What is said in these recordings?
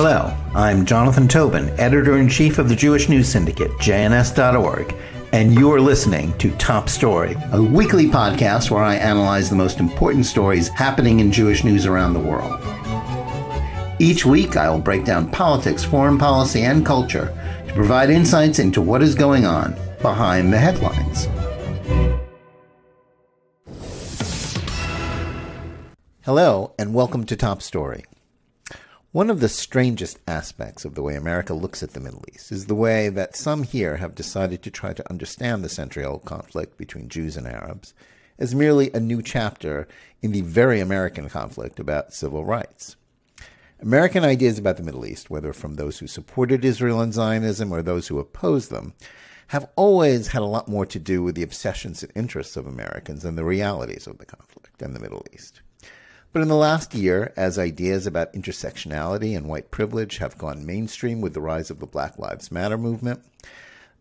Hello, I'm Jonathan Tobin, editor in chief of the Jewish News Syndicate, JNS.org, and you're listening to Top Story, a weekly podcast where I analyze the most important stories happening in Jewish news around the world. Each week, I will break down politics, foreign policy, and culture to provide insights into what is going on behind the headlines. Hello, and welcome to Top Story. One of the strangest aspects of the way America looks at the Middle East is the way that some here have decided to try to understand the century old conflict between Jews and Arabs as merely a new chapter in the very American conflict about civil rights. American ideas about the Middle East, whether from those who supported Israel and Zionism or those who opposed them, have always had a lot more to do with the obsessions and interests of Americans than the realities of the conflict in the Middle East. But in the last year, as ideas about intersectionality and white privilege have gone mainstream with the rise of the Black Lives Matter movement,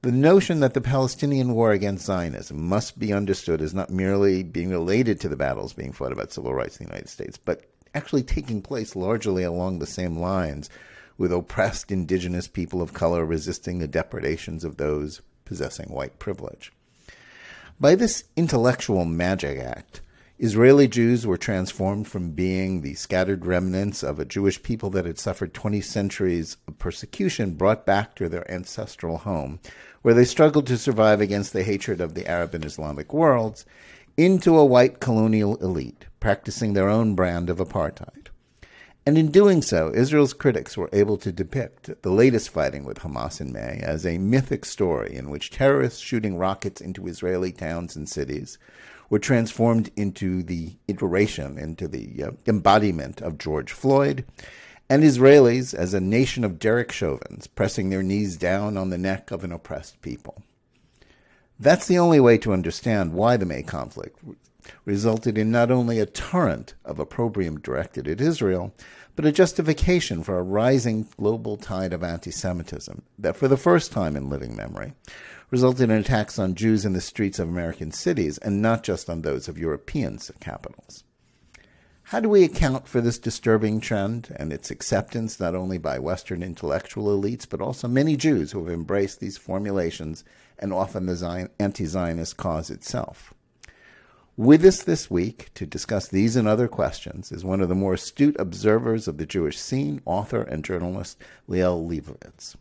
the notion that the Palestinian war against Zionism must be understood as not merely being related to the battles being fought about civil rights in the United States, but actually taking place largely along the same lines with oppressed indigenous people of color resisting the depredations of those possessing white privilege. By this intellectual magic act, Israeli Jews were transformed from being the scattered remnants of a Jewish people that had suffered 20 centuries of persecution brought back to their ancestral home, where they struggled to survive against the hatred of the Arab and Islamic worlds, into a white colonial elite, practicing their own brand of apartheid. And in doing so, Israel's critics were able to depict the latest fighting with Hamas in May as a mythic story in which terrorists shooting rockets into Israeli towns and cities were transformed into the iteration, into the uh, embodiment of George Floyd, and Israelis as a nation of Derek Chauvins pressing their knees down on the neck of an oppressed people. That's the only way to understand why the May conflict resulted in not only a torrent of opprobrium directed at Israel, but a justification for a rising global tide of anti Semitism that, for the first time in living memory, resulted in attacks on Jews in the streets of American cities and not just on those of European capitals. How do we account for this disturbing trend and its acceptance not only by Western intellectual elites, but also many Jews who have embraced these formulations and often the anti Zionist cause itself? With us this week to discuss these and other questions is one of the more astute observers of the Jewish scene, author and journalist Liel Leibovitz.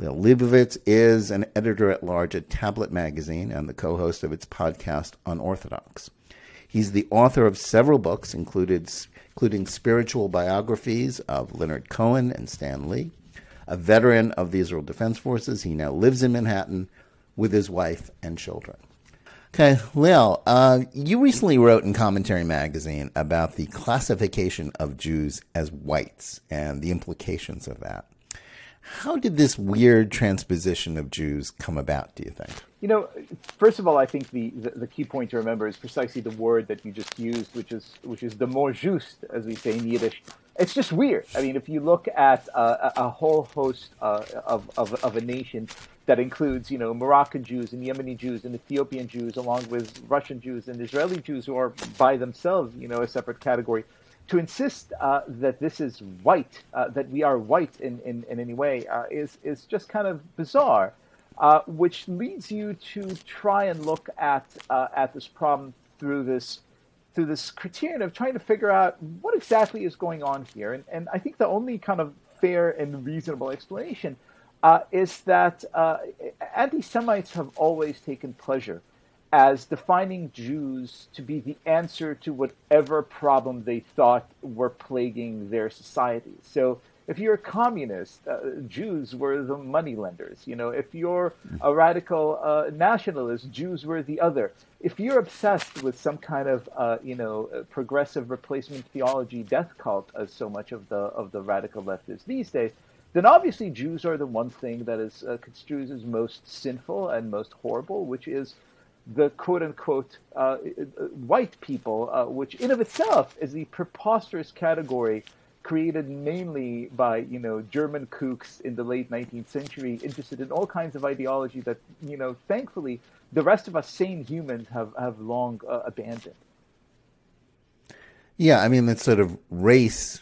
Leibovitz is an editor at large at Tablet Magazine and the co host of its podcast Unorthodox. He's the author of several books, included, including spiritual biographies of Leonard Cohen and Stan Lee. A veteran of the Israel Defense Forces, he now lives in Manhattan with his wife and children. Okay, Liel, uh, you recently wrote in Commentary Magazine about the classification of Jews as whites and the implications of that. How did this weird transposition of Jews come about, do you think? You know, first of all, I think the, the, the, key point to remember is precisely the word that you just used, which is which is the more just, as we say in Yiddish. It's just weird. I mean, if you look at uh, a whole host uh, of, of, of a nation that includes, you know, Moroccan Jews and Yemeni Jews and Ethiopian Jews, along with Russian Jews and Israeli Jews, who are by themselves, you know, a separate category to insist uh, that this is white, uh, that we are white in, in, in any way, uh, is, is just kind of bizarre, uh, which leads you to try and look at, uh, at this problem through this, through this criterion of trying to figure out what exactly is going on here. And, and I think the only kind of fair and reasonable explanation uh, is that anti Semites have always taken pleasure as defining Jews to be the answer to whatever problem they thought were plaguing their society. So if you're a communist, uh, Jews were the moneylenders. You know, if you're a radical uh, nationalist, Jews were the other. If you're obsessed with some kind of, uh, you know, progressive replacement theology, death cult, as so much of the of the radical left is these days, then obviously Jews are the one thing that is uh, construed as most sinful and most horrible, which is the quote unquote uh, white people, uh, which in of itself is the preposterous category created mainly by you know German kooks in the late 19th century, interested in all kinds of ideology that you know thankfully the rest of us sane humans have have long uh, abandoned. Yeah, I mean that sort of race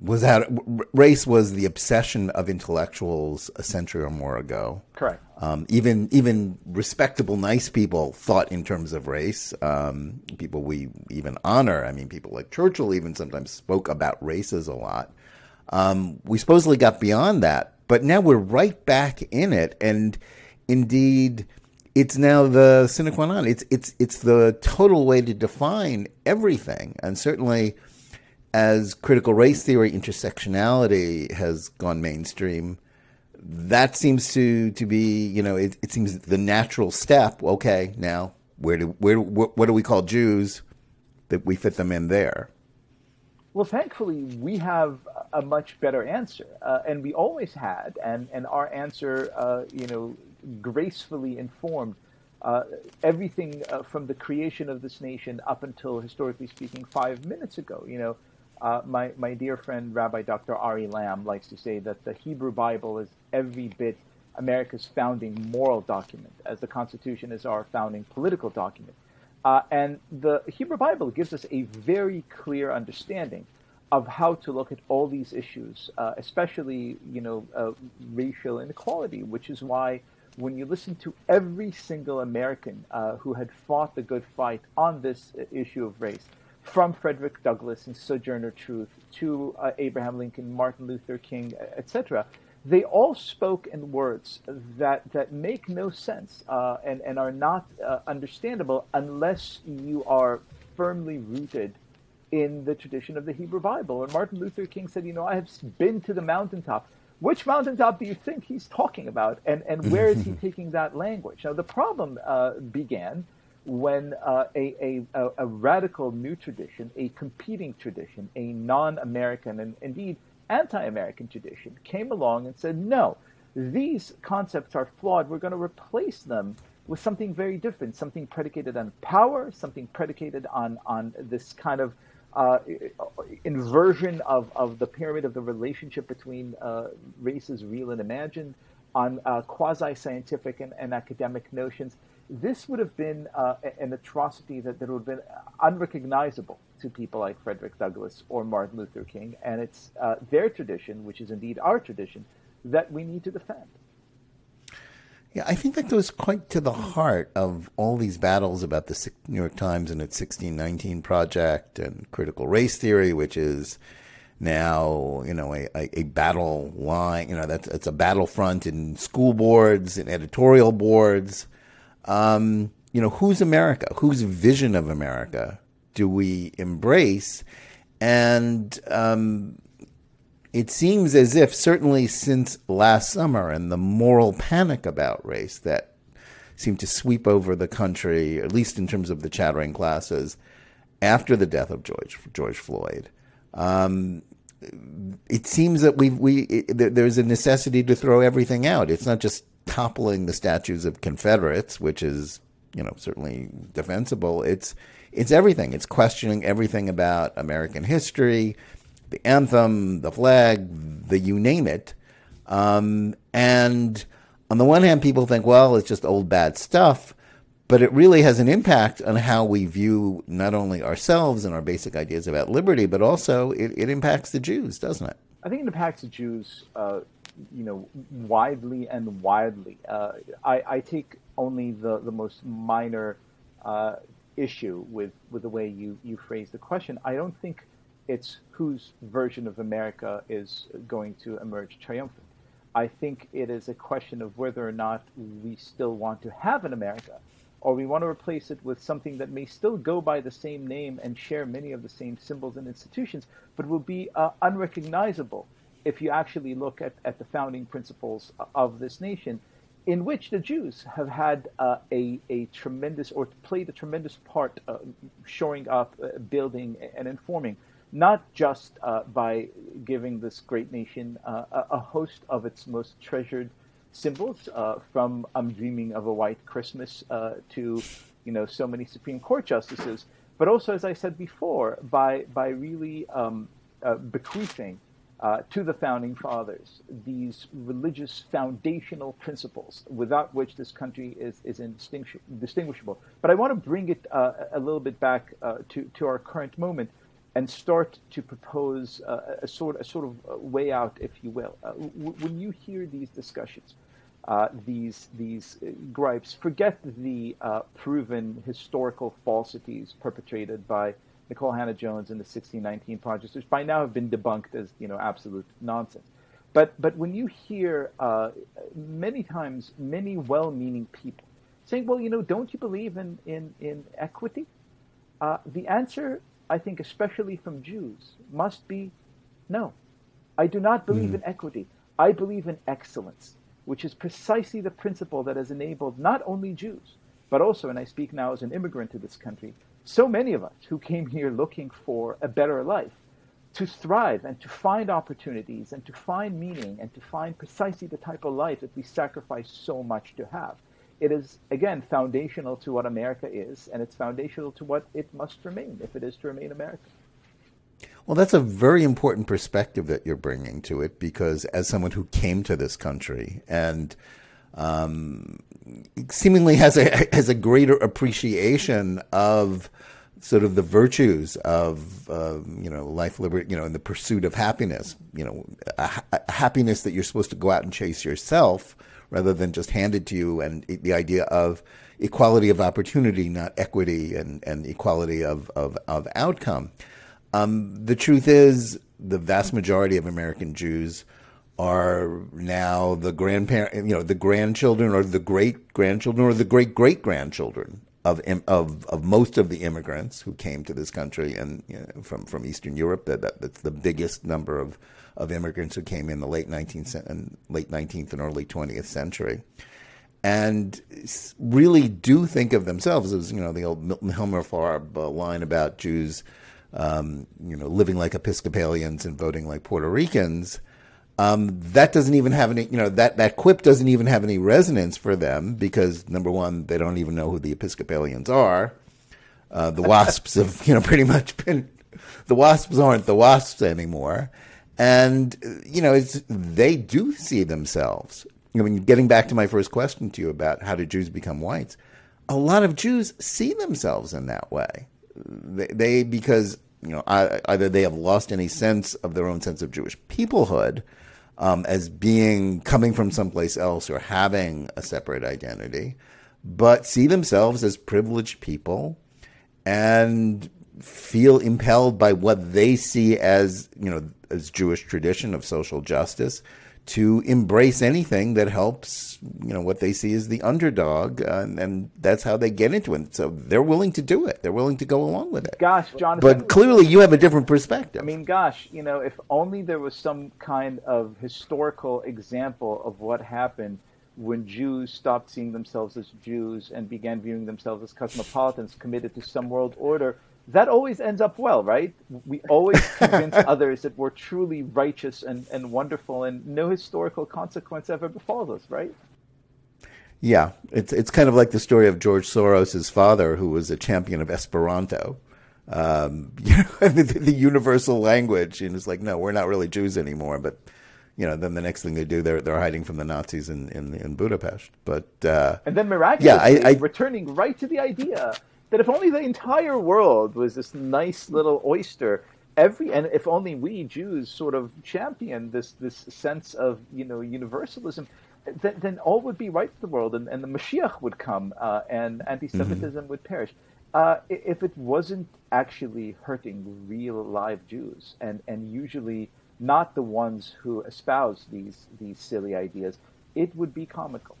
was that race was the obsession of intellectuals a century or more ago. Correct. Um, even even respectable, nice people thought in terms of race. Um, people we even honor. I mean, people like Churchill even sometimes spoke about races a lot. Um, we supposedly got beyond that, but now we're right back in it, and indeed, it's now the sine qua non. It's it's it's the total way to define everything, and certainly as critical race theory intersectionality has gone mainstream, that seems to to be you know it, it seems the natural step. Okay, now where do where what do we call Jews that we fit them in there? Well, thankfully, we have a much better answer, uh, and we always had, and and our answer, uh, you know, gracefully informed uh, everything uh, from the creation of this nation up until, historically speaking, five minutes ago. You know, uh, my, my dear friend Rabbi Dr. Ari Lamm likes to say that the Hebrew Bible is every bit America's founding moral document, as the Constitution is our founding political document. Uh, and the Hebrew Bible gives us a very clear understanding of how to look at all these issues, uh, especially you know uh, racial inequality, which is why when you listen to every single American uh, who had fought the good fight on this issue of race, from Frederick Douglass and Sojourner Truth to uh, Abraham Lincoln, Martin Luther King, etc., they all spoke in words that, that make no sense uh, and, and are not uh, understandable unless you are firmly rooted in the tradition of the Hebrew Bible. And Martin Luther King said, You know, I have been to the mountaintop. Which mountaintop do you think he's talking about? And, and where is he taking that language? Now, the problem uh, began when uh, a, a, a, radical new tradition, a competing tradition, a non American and indeed anti American tradition came along and said, no, these concepts are flawed. We're going to replace them with something very different, something predicated on power, something predicated on, on this kind of uh, inversion of, of the pyramid of the relationship between uh, races, real and imagined, on uh, quasi scientific and, and academic notions this would have been uh, an atrocity that, that would have been unrecognizable to people like Frederick Douglass or Martin Luther King. And it's uh, their tradition, which is indeed our tradition, that we need to defend. Yeah, I think that goes quite to the heart of all these battles about the New York Times and its 1619 project and critical race theory, which is now, you know, a, a, a battle line, you know, that's, it's a battlefront in school boards and editorial boards um, you know, who's America? Whose vision of America do we embrace? And um, it seems as if, certainly since last summer and the moral panic about race that seemed to sweep over the country, at least in terms of the chattering classes, after the death of George George Floyd. Um, it seems that we we there's a necessity to throw everything out. It's not just toppling the statues of Confederates, which is you know certainly defensible. It's it's everything. It's questioning everything about American history, the anthem, the flag, the you name it. Um, and on the one hand, people think, well, it's just old bad stuff, but it really has an impact on how we view not only ourselves and our basic ideas about liberty, but also it, it impacts the Jews, doesn't it? I think it impacts the Jews uh, you know, widely and widely. Uh, I, I, take only the, the most minor uh, issue with, with the way you, you phrase the question. I don't think it's whose version of America is going to emerge triumphant. I think it is a question of whether or not we still want to have an America or we want to replace it with something that may still go by the same name and share many of the same symbols and institutions, but will be uh, unrecognizable if you actually look at, at the founding principles of this nation, in which the Jews have had uh, a, a tremendous or played a tremendous part uh, showing up, uh, building, and informing, not just uh, by giving this great nation uh, a, host of its most treasured symbols, uh, from "I'm dreaming of a white Christmas" to you know so many Supreme Court justices, but also, as I said before, by by really um, bequeathing uh, to the founding fathers these religious foundational principles without which this country is, is indistinguishable. But I want to bring it uh, a little bit back uh, to, to our current moment and start to propose a, a sort a sort of way out, if you will. Uh, w- when you hear these discussions, uh, these these gripes, forget the uh, proven historical falsities perpetrated by Nicole Hannah-Jones and the 1619 Project, which by now have been debunked as you know absolute nonsense. But but when you hear uh, many times many well-meaning people saying, well, you know, don't you believe in in in equity? Uh, the answer, I think, especially from Jews, must be no. I do not believe mm. in equity. I believe in excellence, which is precisely the principle that has enabled not only Jews, but also, and I speak now as an immigrant to this country, so many of us who came here looking for a better life to thrive and to find opportunities and to find meaning and to find precisely the type of life that we sacrifice so much to have. It is, again, foundational to what America is, and it's foundational to what it must remain if it is to remain America. Well, that's a very important perspective that you're bringing to it because, as someone who came to this country and um, seemingly has a has a greater appreciation of sort of the virtues of uh, you know life, liberty, you know, in the pursuit of happiness. You know, a, a, happiness that you're supposed to go out and chase yourself rather than just handed to you, and the idea of equality of opportunity, not equity, and and equality of of, of outcome. Um, the truth is, the vast majority of American Jews are now the grandparent, you know, the grandchildren or the great grandchildren or the great great grandchildren of, of of most of the immigrants who came to this country and you know, from from Eastern Europe. That, that, that's the biggest number of of immigrants who came in the late nineteenth and late nineteenth and early twentieth century, and really do think of themselves as you know the old Milton Himmelfarb uh, line about Jews, um, you know, living like Episcopalians and voting like Puerto Ricans. Um, that doesn't even have any, you know, that, that quip doesn't even have any resonance for them because number one, they don't even know who the Episcopalians are. Uh, the wasps have, you know, pretty much been, the wasps aren't the wasps anymore. And, you know, it's, they do see themselves. I mean, getting back to my first question to you about how do Jews become whites, a lot of Jews see themselves in that way. They, they because, you know, either they have lost any sense of their own sense of Jewish peoplehood, um, as being coming from someplace else or having a separate identity, but see themselves as privileged people and feel impelled by what they see as you know as Jewish tradition of social justice to embrace anything that helps, you know, what they see as the underdog, uh, and, and, that's how they get into it. So they're willing to do it. They're willing to go along with it. Gosh, Jonathan. But clearly, you have a different perspective. I mean, gosh, you know, if only there was some kind of historical example of what happened when Jews stopped seeing themselves as Jews and began viewing themselves as cosmopolitans committed to some world order that always ends up well, right? We always convince others that we're truly righteous and, and wonderful, and no historical consequence ever befalls us, right? Yeah, it's it's kind of like the story of George Soros' father, who was a champion of Esperanto, um, you know, the, the, universal language, and it's like, no, we're not really Jews anymore. But you know, then the next thing they do, they're they're hiding from the Nazis in in, in Budapest. But uh, and then miraculously, yeah, I, I, returning right to the idea that if only the entire world was this nice little oyster, every and if only we Jews sort of championed this this sense of you know universalism, then, then all would be right for the world, and, and the Mashiach would come, uh, and anti-Semitism mm-hmm. would perish. Uh, if it wasn't actually hurting real live Jews, and and usually not the ones who espouse these these silly ideas, it would be comical.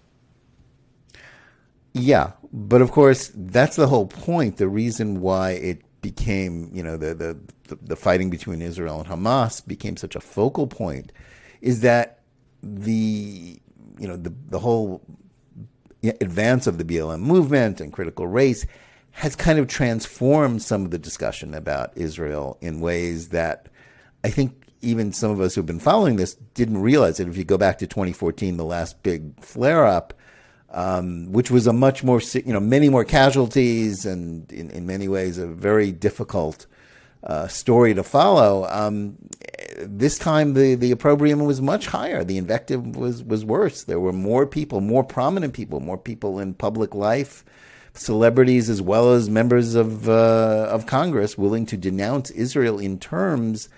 Yeah, but of course that's the whole point. The reason why it became, you know, the the the fighting between Israel and Hamas became such a focal point is that the you know the the whole advance of the BLM movement and critical race has kind of transformed some of the discussion about Israel in ways that I think even some of us who've been following this didn't realize it. If you go back to 2014, the last big flare up, um, which was a much more, you know, many more casualties and in, in many ways a very difficult uh, story to follow. Um, this time the, the opprobrium was much higher. The invective was, was worse. There were more people, more prominent people, more people in public life, celebrities as well as members of uh, of Congress willing to denounce Israel in terms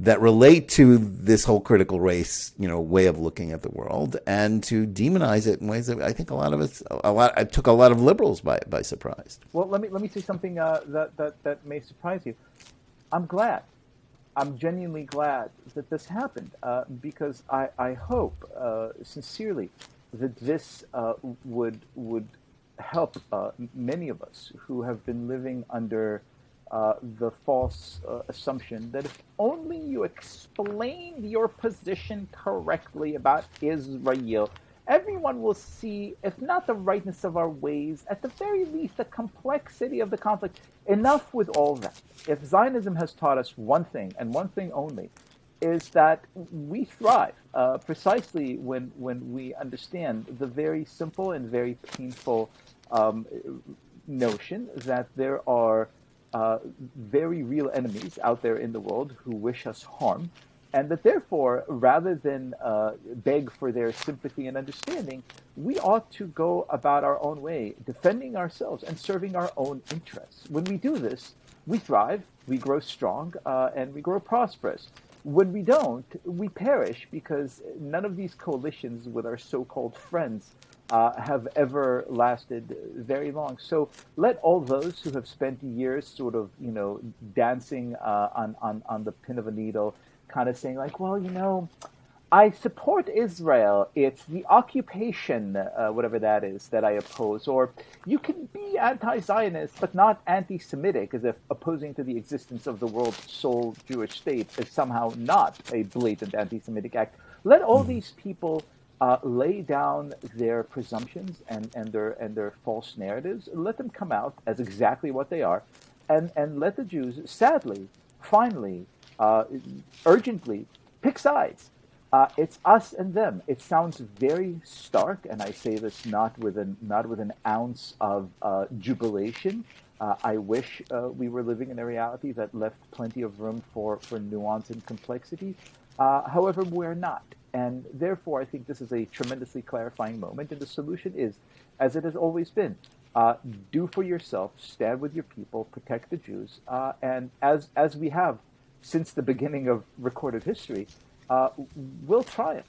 that relate to this whole critical race, you know, way of looking at the world, and to demonize it in ways that I think a lot of us, a lot, it took a lot of liberals by by surprise. Well, let me let me say something uh, that that that may surprise you. I'm glad. I'm genuinely glad that this happened uh, because I, I hope uh, sincerely that this uh, would would help uh, many of us who have been living under uh, the false uh, assumption that if only you explain your position correctly about Israel, everyone will see, if not the rightness of our ways, at the very least the complexity of the conflict. Enough with all that. If Zionism has taught us one thing and one thing only, is that we thrive uh, precisely when when we understand the very simple and very painful um, notion that there are uh, very real enemies out there in the world who wish us harm, and that therefore, rather than uh, beg for their sympathy and understanding, we ought to go about our own way, defending ourselves and serving our own interests. When we do this, we thrive, we grow strong, uh, and we grow prosperous. When we don't, we perish because none of these coalitions with our so called friends uh, have ever lasted very long. So let all those who have spent years sort of, you know, dancing uh, on, on, on the pin of a needle, kind of saying, like, well, you know, I support Israel. It's the occupation, uh, whatever that is, that I oppose. Or you can be anti Zionist, but not anti Semitic, as if opposing to the existence of the world's sole Jewish state is somehow not a blatant anti Semitic act. Let all these people uh, lay down their presumptions and, and, their, and their false narratives, let them come out as exactly what they are, and, and let the Jews, sadly, finally, uh, urgently, pick sides. Uh, it's us and them. It sounds very stark, and I say this not with an, not with an ounce of uh, jubilation. Uh, I wish uh, we were living in a reality that left plenty of room for, for nuance and complexity. however, we're not. And therefore, I think this is a tremendously clarifying moment. And the solution is, as it has always been, uh, do for yourself, stand with your people, protect the Jews, uh, and as as we have since the beginning of recorded history, uh, will triumph.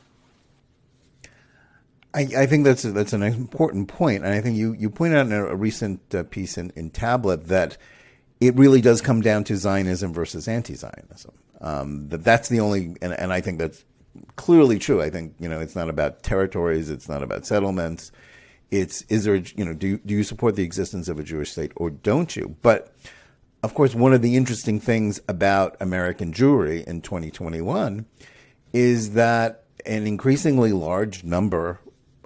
I, I, think that's a, that's an important point, and I think you, you point out in a, a recent uh, piece in, in Tablet that it really does come down to Zionism versus anti-Zionism. Um, that that's the only, and, and I think that's clearly true. I think you know it's not about territories, it's not about settlements. It's is there you know do do you support the existence of a Jewish state or don't you? But of course, one of the interesting things about American Jewry in 2021 is that an increasingly large number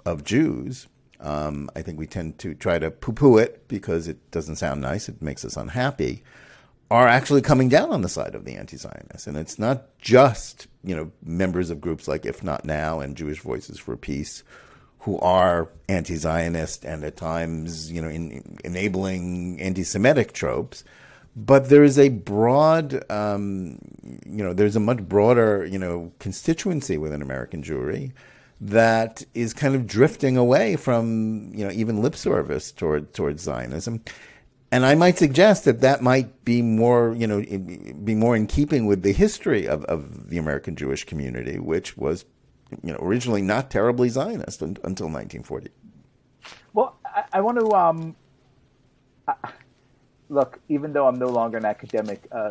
of Jews. Um, I think we tend to try to poo-poo it because it doesn't sound nice. It makes us unhappy are actually coming down on the side of the anti-Zionists, and it's not just you know members of groups like If Not Now and Jewish Voices for Peace who are anti-Zionist and at times you know in, enabling anti-Semitic tropes, but there is a broad um, you know there's a much broader you know constituency within American Jewry that is kind of drifting away from you know even lip service toward towards Zionism and I might suggest that that might be more, you know, be more in keeping with the history of, of the American Jewish community, which was, you know, originally not terribly Zionist un, until 1940. Well, I, I want to um, I, look. Even though I'm no longer an academic, uh,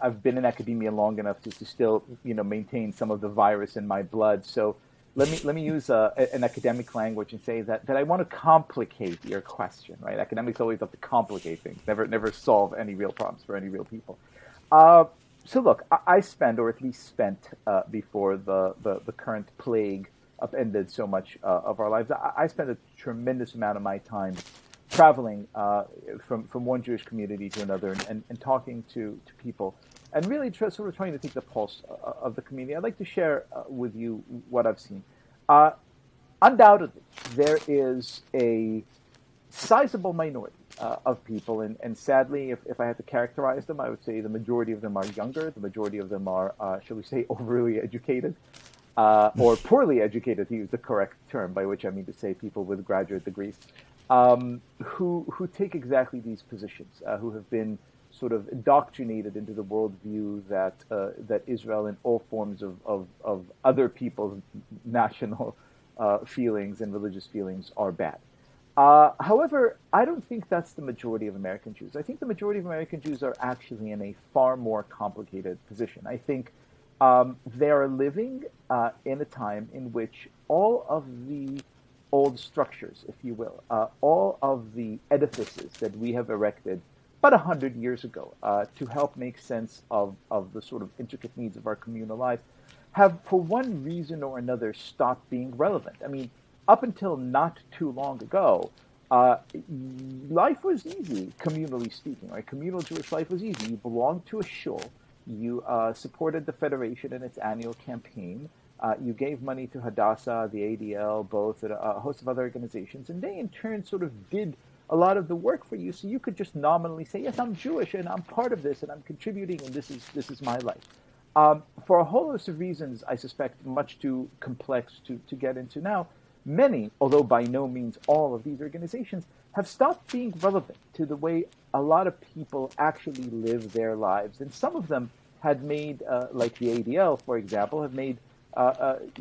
I've been in academia long enough to, to still, you know, maintain some of the virus in my blood. So let me let me use uh, an academic language and say that, that I want to complicate your question. Right? Academics always have to complicate things, never never solve any real problems for any real people. Uh, so look, I, spend, or at least spent uh, before the, the, the current plague upended so much uh, of our lives. I, I spent a tremendous amount of my time traveling uh, from from one Jewish community to another and, and, and talking to, to people and really sort of trying to take the pulse uh, of the community. I'd like to share uh, with you what I've seen. Uh, undoubtedly, there is a sizable minority uh, of people, and, and sadly, if, if I had to characterize them, I would say the majority of them are younger, the majority of them are, uh, shall we say, overly educated. Uh, or poorly educated, to use the correct term, by which I mean to say people with graduate degrees. um, who who take exactly these positions, uh, who have been sort of indoctrinated into the worldview that uh, that Israel and all forms of, of, of other people's national uh, feelings and religious feelings are bad. Uh, however, I don't think that's the majority of American Jews. I think the majority of American Jews are actually in a far more complicated position. I think um, they are living uh, in a time in which all of the old structures, if you will, uh, all of the edifices that we have erected about 100 years ago uh, to help make sense of, of the sort of intricate needs of our communal life have, for one reason or another, stopped being relevant. I mean, up until not too long ago, uh, life was easy, communally speaking. Right? Communal Jewish life was easy. You belonged to a shul. You uh, supported the Federation in its annual campaign. Uh, you gave money to Hadassah, the ADL, both, and a host of other organizations, and they in turn sort of did a lot of the work for you. So you could just nominally say, "Yes, I'm Jewish, and I'm part of this, and I'm contributing, and this is this is my life." Um, for a whole host of reasons, I suspect much too complex to, to get into now, many, although by no means all of these organizations, have stopped being relevant to the way a lot of people actually live their lives. And some of them had made, uh, like the ADL, for example, have made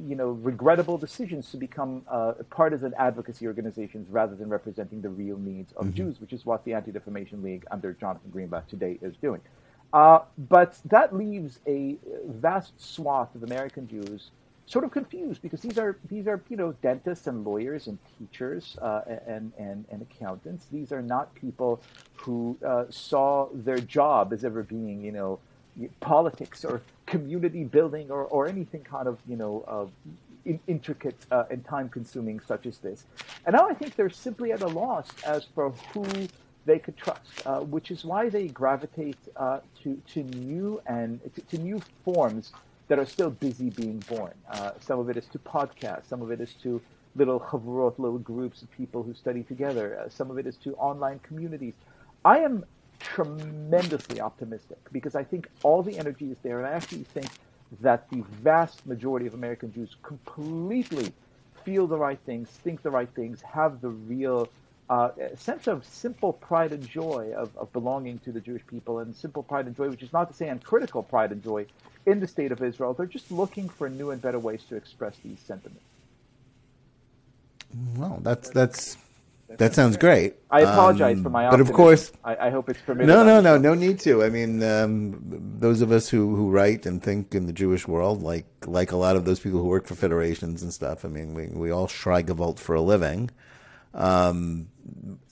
you know, regrettable decisions to become uh, partisan advocacy organizations rather than representing the real needs of mm-hmm. Jews, which is what the Anti-Defamation League under Jonathan Greenblatt today is doing. Uh, but that leaves a vast swath of American Jews sort of confused because these are these are you know dentists and lawyers and teachers uh, and, and and accountants. These are not people who uh, saw their job as ever being you know politics or community building or, or anything kind of you know uh, in, intricate uh, and time consuming such as this. And now I think they're simply at a loss as for who they could trust, uh, which is why they gravitate uh, to to new and to, to new forms that are still busy being born. Uh, some of it is to podcasts, some of it is to little chavurot, little groups of people who study together. Uh, some of it is to online communities. I am tremendously optimistic because I think all the energy is there, and I actually think that the vast majority of American Jews completely feel the right things, think the right things, have the real uh, sense of simple pride and joy of, of belonging to the Jewish people, and simple pride and joy, which is not to say uncritical pride and joy in the state of Israel. They're just looking for new and better ways to express these sentiments. Well, that's that's that sounds great. I apologize um, for my, but of course, I, I, hope it's permitted. No, no, no, no need to. I mean, um, those of us who, who write and think in the Jewish world, like like a lot of those people who work for federations and stuff. I mean, we we all shrei gevalt for a living, um,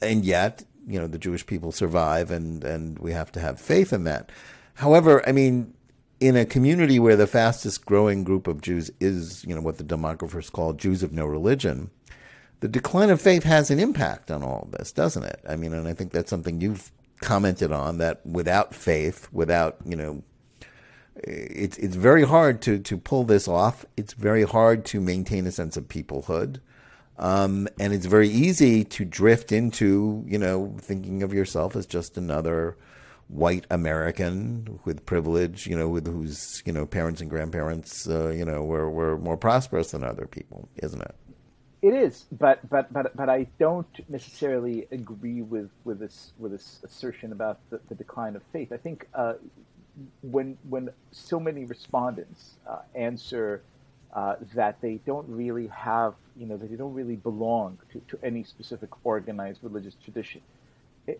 and yet, you know, the Jewish people survive, and and we have to have faith in that. However, I mean, in a community where the fastest growing group of Jews is, you know, what the demographers call Jews of no religion the decline of faith has an impact on all of this, doesn't it? I mean, and I think that's something you've commented on that without faith, without, you know, it's it's very hard to to pull this off. It's very hard to maintain a sense of peoplehood. Um, and it's very easy to drift into, you know, thinking of yourself as just another white American with privilege, you know, with whose, you know, parents and grandparents, uh, you know, were, were more prosperous than other people, isn't it? It is, but but but but I don't necessarily agree with with this with this assertion about the, the decline of faith. I think uh, when when so many respondents uh, answer uh, that they don't really have, you know, that they don't really belong to, to any specific organized religious tradition.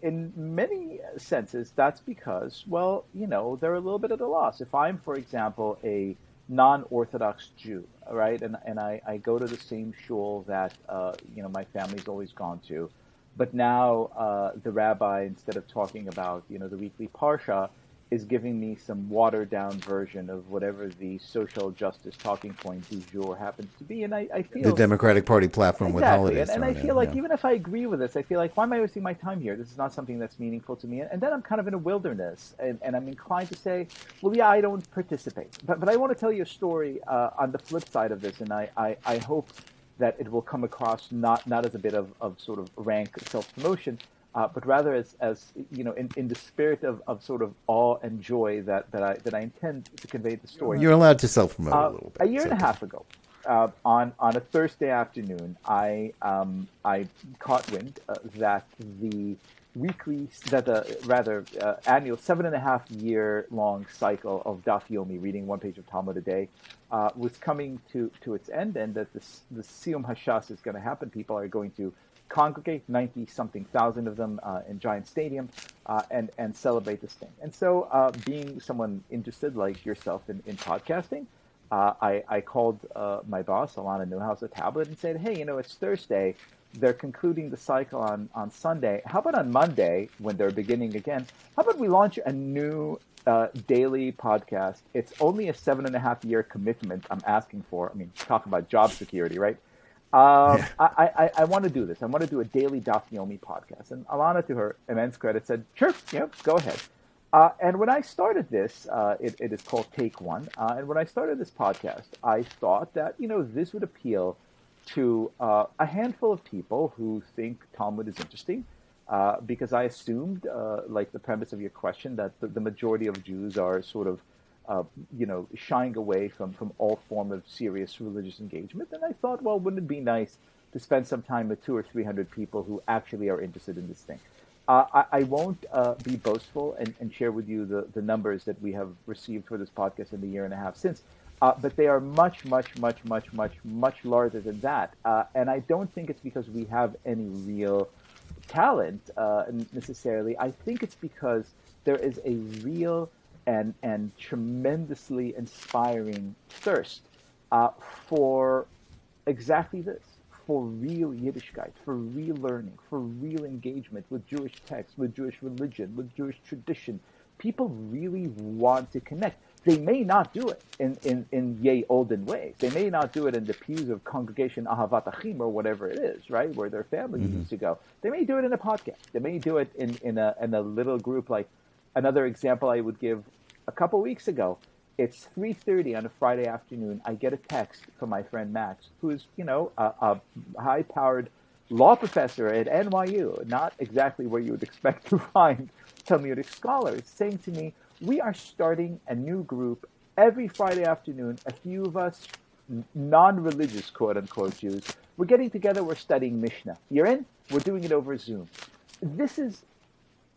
In many senses, that's because, well, you know, they're a little bit at a loss. If I'm, for example, a non-Orthodox Jew, right? And and I, I go to the same shul that uh, you know my family's always gone to, but now uh, the rabbi, instead of talking about you know the weekly parsha, is giving me some watered down version of whatever the social justice talking point du jour happens to be. And I, I feel the Democratic Party platform exactly. with holidays. And, and I feel like yeah. even if I agree with this, I feel like why am I wasting my time here? This is not something that's meaningful to me. And, and then I'm kind of in a wilderness, and, and, I'm inclined to say, well, yeah, I don't participate. But but I want to tell you a story uh, on the flip side of this, and I, I, I hope that it will come across not not as a bit of, of sort of rank self promotion, uh, but rather as, as you know, in, in the spirit of, of sort of awe and joy that, that I that I intend to convey the story. You're allowed to self promote uh, a little bit. A year and a half ago, uh, on on a Thursday afternoon, I um, I caught wind uh, that the weekly that the rather uh, annual seven and a half year long cycle of Daf Yomi reading one page of Talmud a day uh, was coming to to its end, and that the the Siyum Hashas is going to happen. People are going to congregate, 90 something thousand of them uh, in Giant Stadium, uh, and, and celebrate this thing. And so, uh, being someone interested like yourself in, in podcasting, uh, I, I called uh, my boss, Alana Newhouse, a tablet and said, hey, you know, it's Thursday. They're concluding the cycle on, on Sunday. How about on Monday, when they're beginning again, how about we launch a new uh, daily podcast? It's only a seven and a half year commitment I'm asking for. I mean, talk about job security, right? Um, yeah. I, I, I want to do this. I want to do a daily Daf Yomi podcast. And Alana, to her immense credit, said, sure, yeah, go ahead. Uh, and when I started this, uh, it, it is called Take One. Uh, and when I started this podcast, I thought that, you know, this would appeal to uh, a handful of people who think Talmud is interesting. Uh, because I assumed, uh, like the premise of your question, that the, the majority of Jews are sort of uh, you know, shying away from, from all form of serious religious engagement. And I thought, well, wouldn't it be nice to spend some time with two or three hundred people who actually are interested in this thing? Uh, I, I, won't uh, be boastful and, and, share with you the, the numbers that we have received for this podcast in the year and a half since, uh, but they are much, much, much, much, much, much larger than that. Uh, and I don't think it's because we have any real talent uh, necessarily. I think it's because there is a real and and tremendously inspiring thirst uh, for exactly this, for real Yiddishkeit, for real learning, for real engagement with Jewish texts, with Jewish religion, with Jewish tradition. People really want to connect. They may not do it in, in, in yay olden ways. They may not do it in the pews of congregation Ahavat Achim or whatever it is, right, where their family mm-hmm. used to go. They may do it in a podcast. They may do it in, in, a, in a little group like another example I would give a couple weeks ago, it's 3.30 on a Friday afternoon. I get a text from my friend Max, who is, you know, a, a high-powered law professor at NYU, not exactly where you would expect to find Talmudic scholars, saying to me, we are starting a new group every Friday afternoon. A few of us, non-religious, quote-unquote Jews, we're getting together, we're studying Mishnah. You're in? We're doing it over Zoom. This is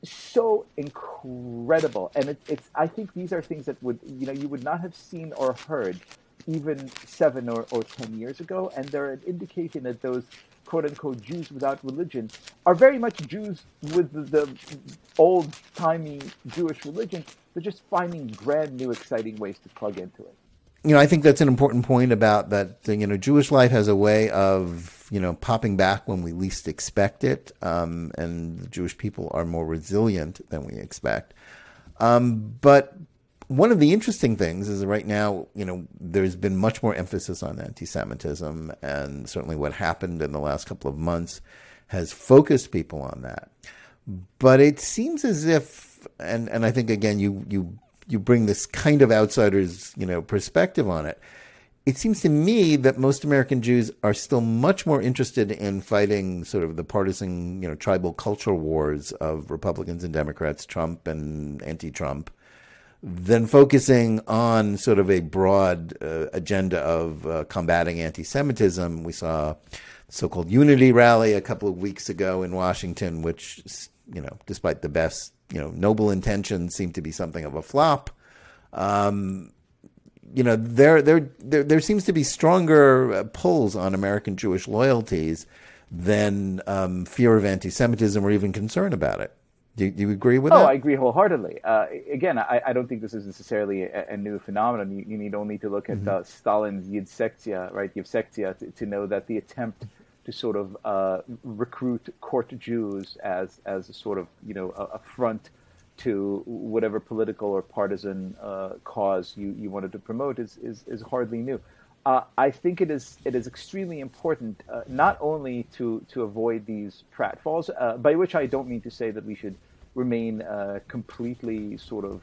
so incredible, and it, it's. I think these are things that would you know you would not have seen or heard even seven or, or ten years ago, and they're an indication that those quote unquote Jews without religion are very much Jews with the, the old timey Jewish religion. They're just finding brand new, exciting ways to plug into it you know, I think that's an important point about that. You know, Jewish life has a way of you know popping back when we least expect it, um, and the Jewish people are more resilient than we expect. Um, but one of the interesting things is right now, you know, there's been much more emphasis on anti-Semitism, and certainly what happened in the last couple of months has focused people on that. But it seems as if, and and I think again, you you you bring this kind of outsider's you know perspective on it. It seems to me that most American Jews are still much more interested in fighting sort of the partisan, you know, tribal culture wars of Republicans and Democrats, Trump and anti-Trump, than focusing on sort of a broad uh, agenda of uh, combating anti-Semitism. We saw so-called Unity rally a couple of weeks ago in Washington, which, you know, despite the best you know noble intentions seemed to be something of a flop. Um, you know, there, there, there, there seems to be stronger uh, pulls on American Jewish loyalties than um, fear of anti-Semitism or even concern about it. Do, do you agree with oh, that? Oh, I agree wholeheartedly. Uh, again, I, I, don't think this is necessarily a, a new phenomenon. You, you, need only to look at mm-hmm. uh, Stalin's Yidsektia, right, Yevsektsia, to, to know that the attempt to sort of uh, recruit court Jews as as a sort of you know a, a front to whatever political or partisan uh, cause you, you wanted to promote is is, is hardly new. Uh, I think it is it is extremely important uh, not only to to avoid these pratfalls, uh, by which I don't mean to say that we should remain uh, completely sort of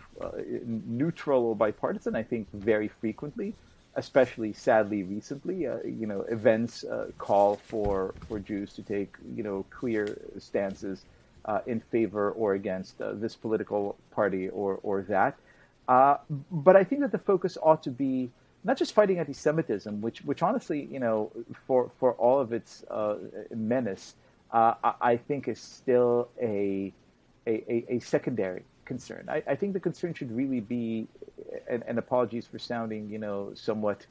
neutral or bipartisan. I think very frequently especially sadly recently, uh, you know, events uh, call for for Jews to take you know clear stances uh, in favor or against uh, this political party or or that. Uh, but I think that the focus ought to be not just fighting anti-Semitism, which which honestly, you know, for for all of its uh, menace, uh, I, I, think is still a a, a secondary concern. I, I, think the concern should really be, and, and, apologies for sounding, you know, somewhat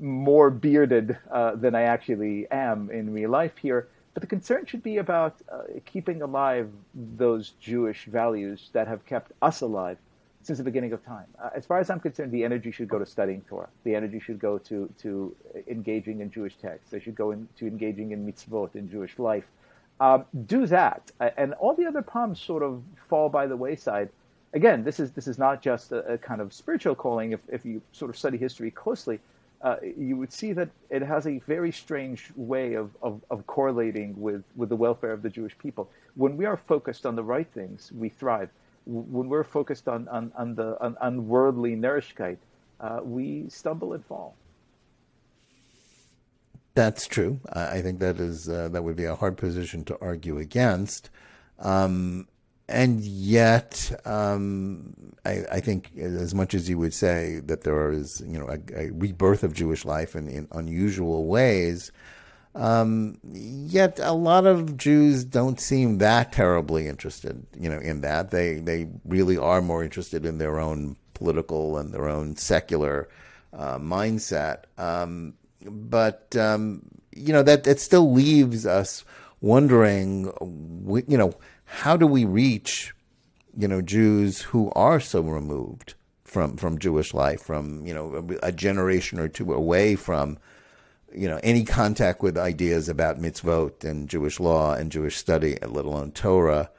more bearded uh, than I actually am in real life here. But the concern should be about uh, keeping alive those Jewish values that have kept us alive since the beginning of time. Uh, as far as I'm concerned, the energy should go to studying Torah. The energy should go to, to engaging in Jewish texts. They should go into engaging in mitzvot, in Jewish life. Um, do that, and all the other problems sort of fall by the wayside. Again, this is this is not just a, a kind of spiritual calling. If, if you sort of study history closely, uh, you would see that it has a very strange way of, of, of, correlating with, with the welfare of the Jewish people. When we are focused on the right things, we thrive when we're focused on, on, on the on, on worldly narishkeit, uh, we stumble and fall. That's true. I think that is uh, that would be a hard position to argue against, um, and yet um, I, I, think as much as you would say that there is you know a, a rebirth of Jewish life in, in unusual ways, um, yet a lot of Jews don't seem that terribly interested, you know, in that. They they really are more interested in their own political and their own secular uh, mindset. Um, but um, you know that it still leaves us wondering, you know, how do we reach, you know, Jews who are so removed from from Jewish life, from you know a generation or two away from you know, any contact with ideas about mitzvot and Jewish law and Jewish study, let alone Torah,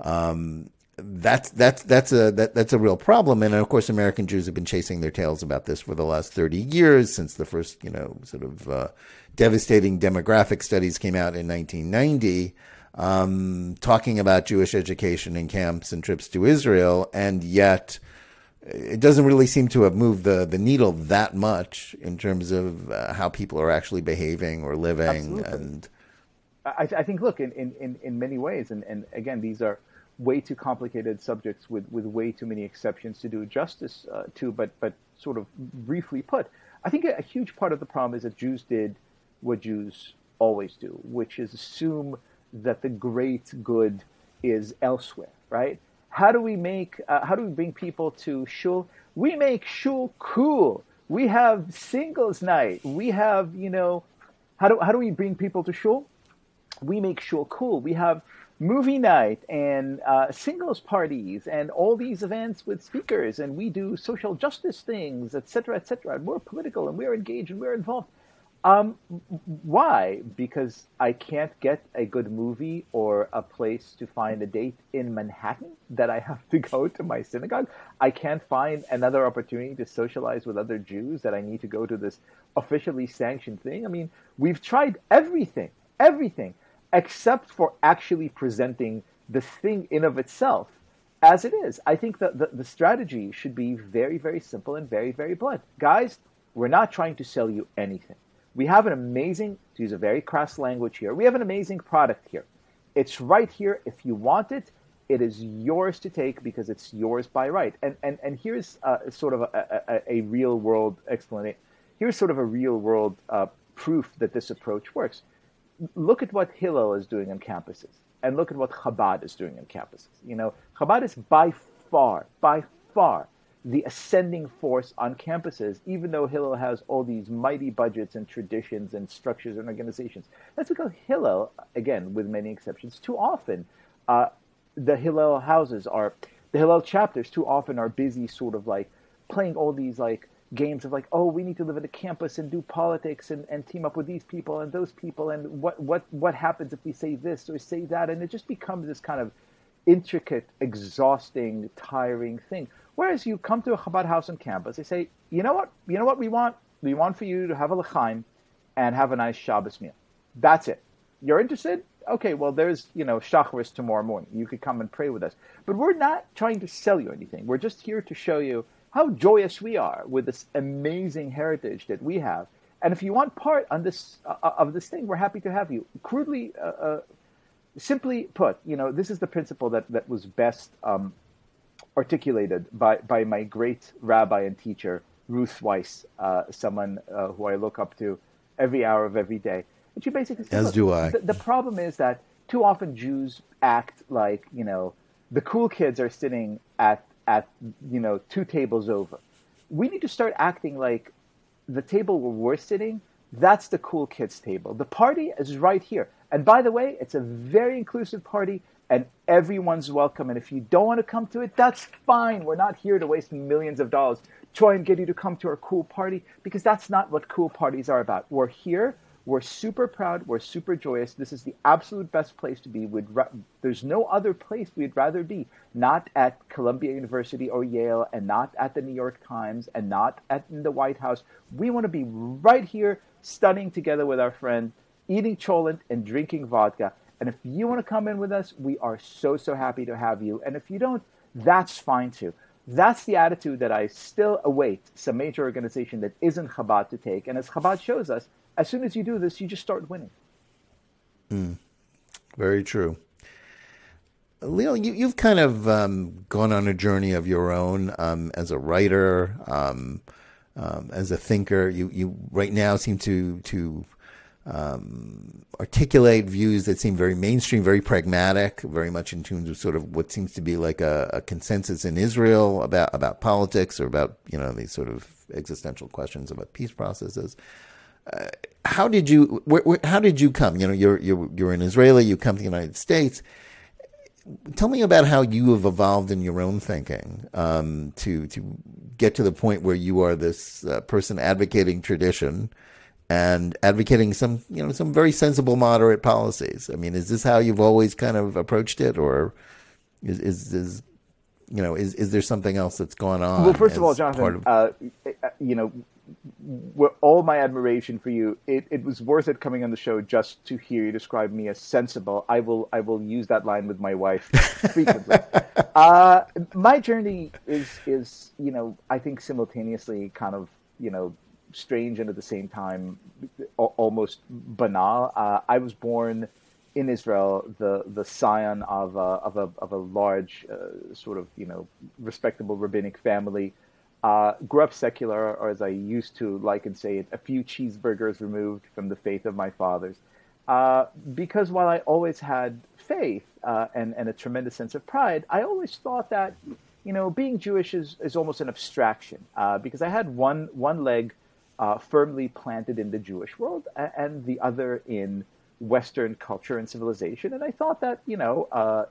um, that's that's that's a that, that's a real problem. And of course, American Jews have been chasing their tails about this for the last thirty years since the first, you know, sort of uh, devastating demographic studies came out in 1990, um, talking about Jewish education in camps and trips to Israel, and yet it doesn't really seem to have moved the, the needle that much in terms of uh, how people are actually behaving or living. Absolutely. And I, I, think, look, in, in, in many ways, and, and again, these are way too complicated subjects with, with way too many exceptions to do justice uh, to, but, but sort of briefly put, I think a, a huge part of the problem is that Jews did what Jews always do, which is assume that the great good is elsewhere, right? How do we make? Uh, how do we bring people to shul? We make shul cool. We have singles night. We have you know, how do how do we bring people to shul? We make shul cool. We have movie night and uh, singles parties and all these events with speakers and we do social justice things etc etc and we're political and we're engaged and we're involved um, why? Because I can't get a good movie or a place to find a date in Manhattan that I have to go to my synagogue. I can't find another opportunity to socialize with other Jews that I need to go to this officially sanctioned thing. I mean, we've tried everything, everything, except for actually presenting the thing in of itself as it is. I think that the, the strategy should be very, very simple and very, very blunt. Guys, we're not trying to sell you anything we have an amazing, to use a very crass language here, we have an amazing product here. It's right here. If you want it, it is yours to take because it's yours by right. And and and here's uh, sort of a, a, a, real world explanation. Here's sort of a real world uh, proof that this approach works. Look at what Hillel is doing on campuses, and look at what Chabad is doing on campuses. You know, Chabad is by far, by far the ascending force on campuses, even though Hillel has all these mighty budgets and traditions and structures and organizations. That's because Hillel, again, with many exceptions, too often uh, the Hillel houses are, the Hillel chapters too often are busy sort of like playing all these like games of like, oh, we need to live in a campus and do politics and, and team up with these people and those people and what, what, what happens if we say this or say that. And it just becomes this kind of intricate, exhausting, tiring thing Whereas you come to a Chabad house on campus, they say, you know what, you know what we want? We want for you to have a l'chaim and have a nice Shabbos meal. That's it. You're interested? Okay, well, there's, you know, Shacharis tomorrow morning. You could come and pray with us. But we're not trying to sell you anything. We're just here to show you how joyous we are with this amazing heritage that we have. And if you want part on this uh, of this thing, we're happy to have you. Crudely, uh, uh, simply put, you know, this is the principle that, that was best um, articulated by, by my great rabbi and teacher, Ruth Wisse, uh, someone uh, who I look up to every hour of every day. And she basically said, As do I. The, the problem is that too often Jews act like, you know, the cool kids are sitting at, at you know, two tables over. We need to start acting like the table where we're sitting, that's the cool kids table. The party is right here. And by the way, it's a very inclusive party and everyone's welcome. And if you don't want to come to it, that's fine. We're not here to waste millions of dollars try and get you to come to our cool party because that's not what cool parties are about. We're here. We're super proud. We're super joyous. This is the absolute best place to be. We'd ra- there's no other place we'd rather be. Not at Columbia University or Yale, and not at the New York Times, and not at the White House. We want to be right here, studying together with our friend, eating cholent and drinking vodka. And if you want to come in with us, we are so so happy to have you. And if you don't, that's fine too. That's the attitude that I still await some major organization that isn't Chabad to take. And as Chabad shows us, as soon as you do this, you just start winning. Mm, very true. Liel, you, have kind of um, gone on a journey of your own um, as a writer, um, um, as a thinker. You, you right now seem to to um, articulate views that seem very mainstream, very pragmatic, very much in tune with sort of what seems to be like a, a, consensus in Israel about about politics or about you know these sort of existential questions about peace processes. Uh, how did you where, where, how did you come? You know, you're you're you're an Israeli. You come to the United States. Tell me about how you have evolved in your own thinking um, to to get to the point where you are this uh, person advocating tradition and advocating some, you know, some very sensible, moderate policies. I mean, is this how you've always kind of approached it, or is is, is you know, is is there something else that's going on? Well, first of all, Jonathan, of... uh, you know, all my admiration for you. It, it was worth it coming on the show just to hear you describe me as sensible. I will I will use that line with my wife frequently. uh, my journey is is you know I think simultaneously kind of you know strange and at the same time almost banal. Uh, I was born in Israel, the the scion of a, of a of a large uh, sort of you know respectable rabbinic family. Uh, grew up secular, or as I used to like and say it, a few cheeseburgers removed from the faith of my fathers. Uh, because while I always had faith uh, and and a tremendous sense of pride, I always thought that you know being Jewish is, is almost an abstraction. Uh, because I had one one leg uh, firmly planted in the Jewish world and the other in Western culture and civilization. And I thought that, you know, uh,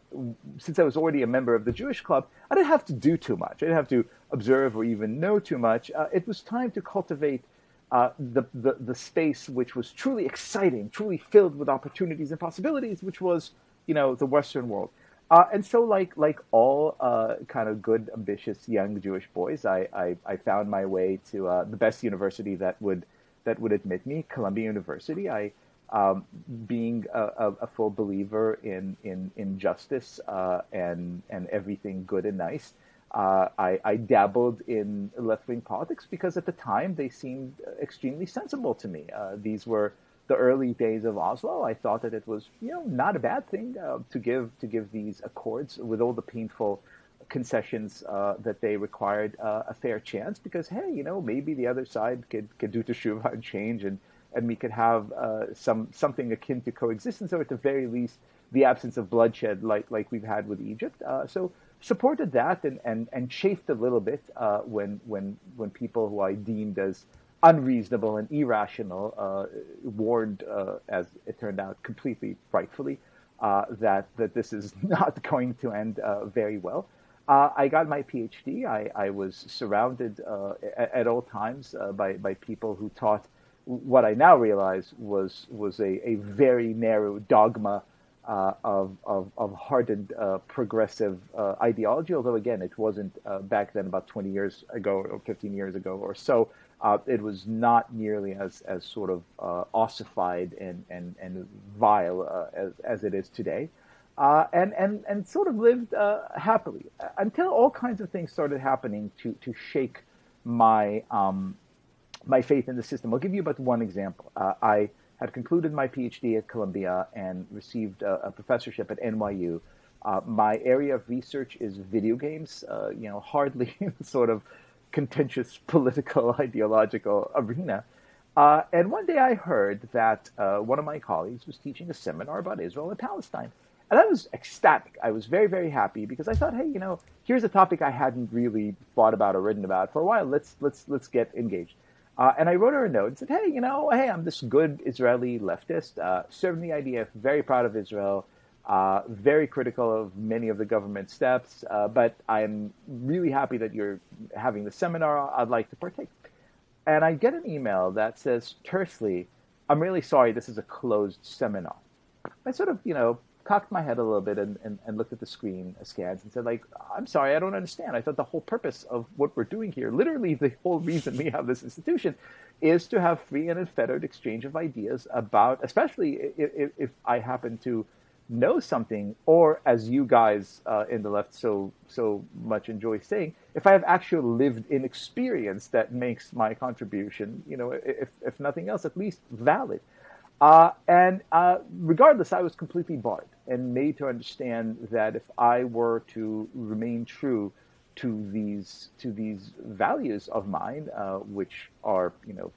since I was already a member of the Jewish club, I didn't have to do too much. I didn't have to observe or even know too much. Uh, it was time to cultivate uh, the, the, the space which was truly exciting, truly filled with opportunities and possibilities, which was, you know, the Western world. Uh, and so, like like all uh, kind of good, ambitious young Jewish boys, I, I, I found my way to uh, the best university that would that would admit me, Columbia University. I, um, being a, a, full believer in in, in justice uh, and and everything good and nice, uh, I, I dabbled in left wing politics because at the time they seemed extremely sensible to me. Uh, these were the early days of Oslo, I thought that it was, you know, not a bad thing uh, to give to give these accords with all the painful concessions uh, that they required uh, a fair chance because hey, you know, maybe the other side could could do teshuva and change and and we could have uh, some something akin to coexistence or at the very least the absence of bloodshed like like we've had with Egypt. Uh, so supported that and, and, and chafed a little bit uh, when when when people who I deemed as unreasonable and irrational, uh, warned, uh, as it turned out, completely frightfully, uh, that that this is not going to end uh, very well. Uh, I got my PhD. I, I was surrounded uh, at, at, all times by by people who taught what I now realize was was a, a very narrow dogma uh, of, of, of, hardened uh, progressive uh, ideology, although again, it wasn't back then about 20 years ago or 15 years ago or so uh, it was not nearly as, as sort of uh, ossified and, and, and vile uh, as, as it is today. Uh, and, and, and sort of lived uh, happily until all kinds of things started happening to, to shake my, um, my faith in the system. I'll give you but one example. Uh, I had concluded my PhD at Columbia and received a, a professorship at NYU. my area of research is video games, you know, hardly sort of contentious political ideological arena. Uh, and one day I heard that uh, one of my colleagues was teaching a seminar about Israel and Palestine. And I was ecstatic. I was very, very happy because I thought, hey, you know, here's a topic I hadn't really thought about or written about for a while. Let's let's let's get engaged. Uh, and I wrote her a note and said, hey, you know, hey, I'm this good Israeli leftist, uh, serving the IDF, very proud of Israel, uh, very critical of many of the government steps, uh, but I'm really happy that you're having the seminar. I'd like to partake. And I get an email that says tersely, I'm really sorry, this is a closed seminar. I sort of, you know, cocked my head a little bit and, and, and looked at the screen scans and said, like, I'm sorry, I don't understand. I thought the whole purpose of what we're doing here, literally the whole reason we have this institution, is to have free and unfettered exchange of ideas about, especially if, if I happen to know something, or as you guys uh, in the left so so much enjoy saying, if I have actually lived in experience that makes my contribution, you know, if if nothing else, at least valid. Uh, and uh, regardless, I was completely barred and made to understand that if I were to remain true to these to these values of mine, uh, which are you know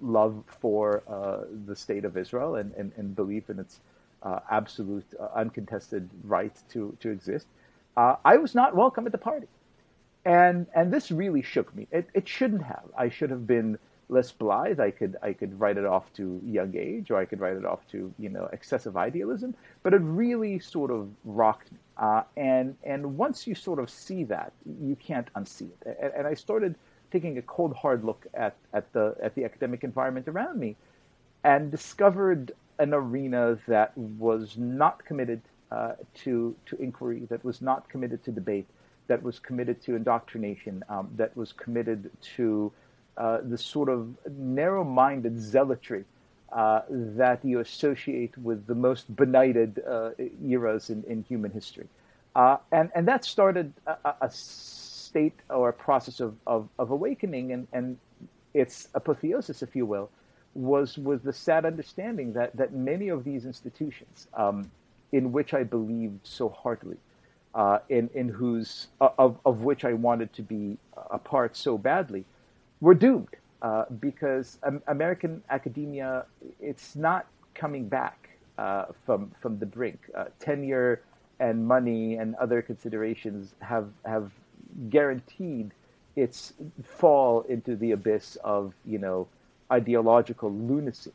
love for uh, the state of Israel and, and, and belief in its uh, absolute uh, uncontested right to to exist, I was not welcome at the party, and and this really shook me. It, it shouldn't have. I should have been less blithe, I could I could write it off to young age, or I could write it off to you know excessive idealism. But it really sort of rocked me, uh, and and once you sort of see that, you can't unsee it. And, and, I started taking a cold hard look at at the at the academic environment around me, and discovered an arena that was not committed uh, to to inquiry, that was not committed to debate, that was committed to indoctrination, um, that was committed to uh, the sort of narrow-minded zealotry uh, that you associate with the most benighted uh, eras in, in, human history. Uh, and, and that started a, a, state or a process of, of, of awakening, and, and its apotheosis, if you will, was, was the sad understanding that, that many of these institutions, um, in which I believed so heartily, uh, in, in whose, of, of which I wanted to be a part so badly, we're doomed uh, because um, American academia it's not coming back uh, from from the brink. Uh, tenure and money and other considerations have have guaranteed its fall into the abyss of you know ideological lunacy.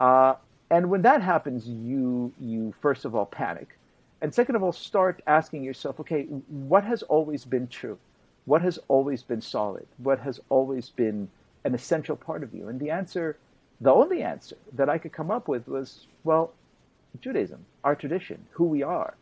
Uh, and when that happens, you you first of all panic, and second of all start asking yourself, okay, what has always been true? what has always been solid? What has always been an essential part of you? And the answer, the only answer that I could come up with was, well, Judaism, our tradition, who we are.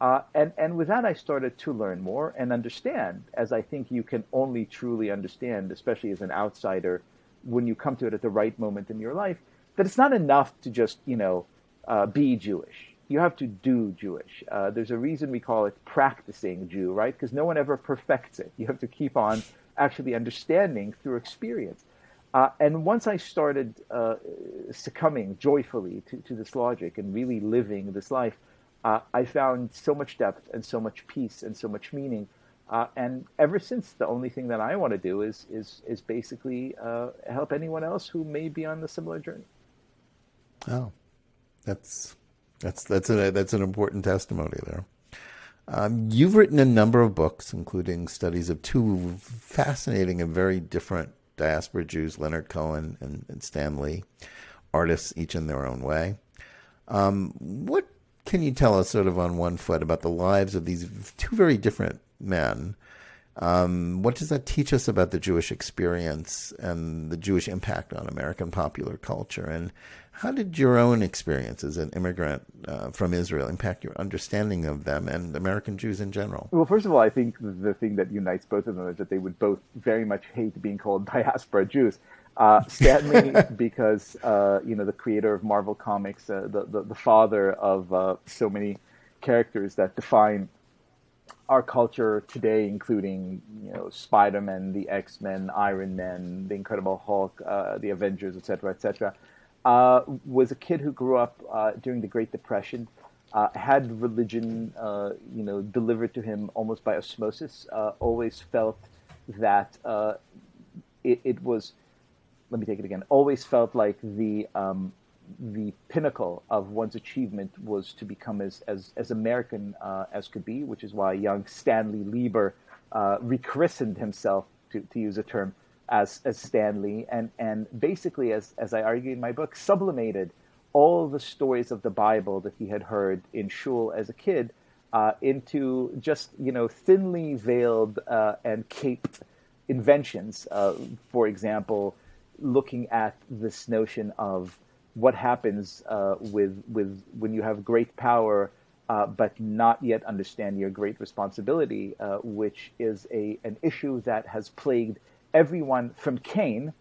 Uh, and, and with that, I started to learn more and understand, as I think you can only truly understand, especially as an outsider, when you come to it at the right moment in your life, that it's not enough to just, you know, uh, be Jewish you have to do Jewish. Uh, there's a reason we call it practicing Jew, right? Because no one ever perfects it. You have to keep on actually understanding through experience. Uh, and once I started uh, succumbing joyfully to, to, this logic and really living this life, uh, I found so much depth and so much peace and so much meaning. Uh, and ever since, the only thing that I want to do is is is basically uh, help anyone else who may be on the similar journey. Oh, that's that's that's a that's an important testimony there. Um, you've written a number of books, including studies of two fascinating and very different diaspora Jews, Leonard Cohen and, and Stan Lee, artists each in their own way. Um, what can you tell us, sort of on one foot, about the lives of these two very different men? Um, what does that teach us about the Jewish experience and the Jewish impact on American popular culture? And how did your own experience as an immigrant uh, from Israel impact your understanding of them and American Jews in general? Well, first of all, I think the thing that unites both of them is that they would both very much hate being called diaspora Jews. Uh, Stan Lee, because uh, you know the creator of Marvel Comics, uh, the, the, the father of uh, so many characters that define our culture today, including you know Spider-Man, the X-Men, Iron Man, the Incredible Hulk, uh, the Avengers, etc., etc uh, was a kid who grew up uh, during the Great Depression, uh, had religion, uh, you know, delivered to him almost by osmosis. Uh, always felt that uh, it, it, was. Let me take it again. Always felt like the um, the pinnacle of one's achievement was to become as as, as American uh, as could be, which is why young Stanley Lieber uh, rechristened himself, to, to use a term, as as Stan Lee, and and basically, as as I argue in my book, sublimated all the stories of the Bible that he had heard in shul as a kid uh, into just you know thinly veiled uh, and caped inventions. Uh, for example, looking at this notion of what happens uh, with with when you have great power. Uh, but not yet understand your great responsibility, uh, which is a an issue that has plagued everyone from Cain